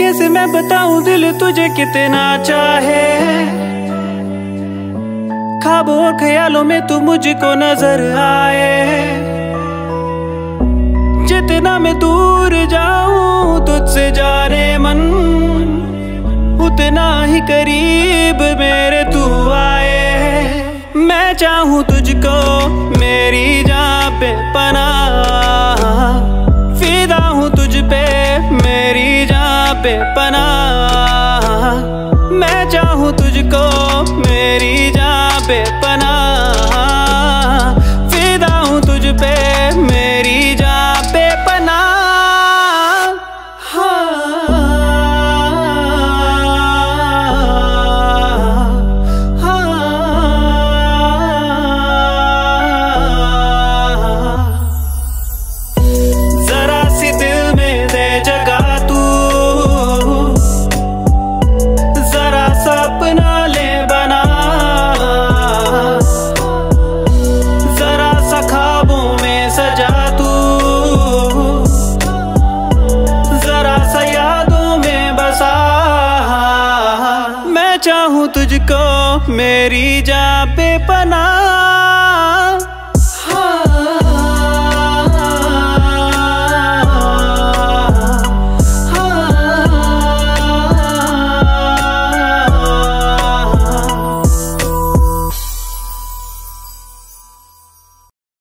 मैं बताऊँ दिल तुझे कितना चाहे? खाबों और ख्यालों में तू मुझको नज़र आए। जितना मैं दूर जाऊँ तुझसे जाने मन, उतना ही करीब मेरे तू आए। मैं चाहूँ तुझको जान पे पना मैं चाहूँ तुझको मेरी जा पे मैं चाहूँ तुझको मेरी जा पे पना